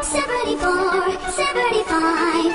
74, 75